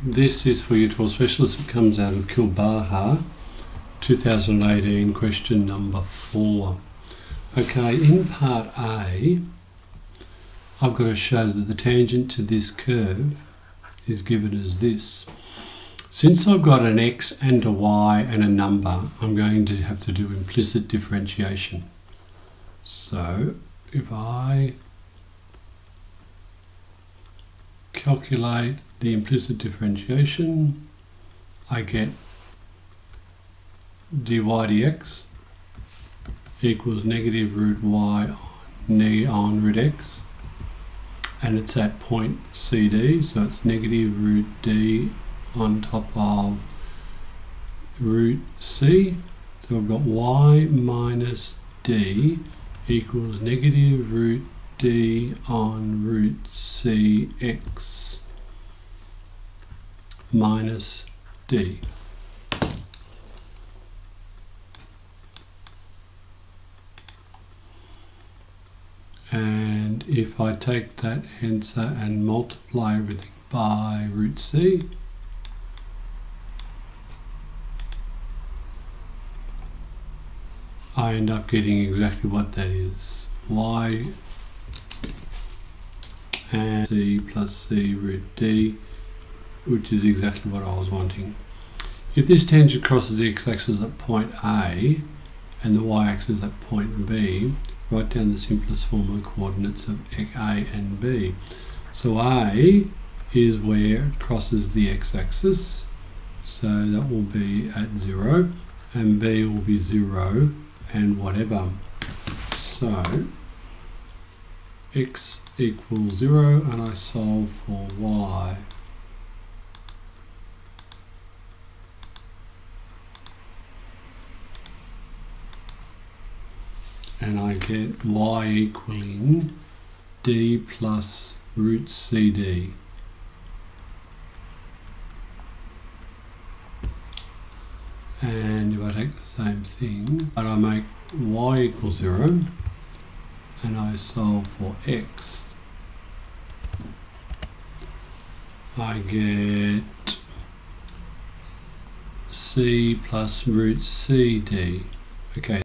This is for Year 12 Specialist. It comes out of Kilbaha, 2018, question number 4. Okay, in part A, I've got to show that the tangent to this curve is given as this. Since I've got an x and a y and a number, I'm going to have to do implicit differentiation. So if I calculate the implicit differentiation, I get dy dx equals negative root y on, on root x and it's at point CD so it's negative root d on top of root c. So I've got y minus d equals negative root d on root cx minus d. And if I take that answer and multiply everything by root c, I end up getting exactly what that is. y and c plus c root d, which is exactly what I was wanting. If this tangent crosses the x-axis at point A and the y-axis at point B, write down the simplest form of coordinates of A and B. So A is where it crosses the x-axis, so that will be at 0, and B will be 0 and whatever. So x equals 0 and I solve for y. And I get y equaling d plus root cd. And if I take the same thing, but I make y equals 0, and I solve for x, I get c plus root cd. Okay.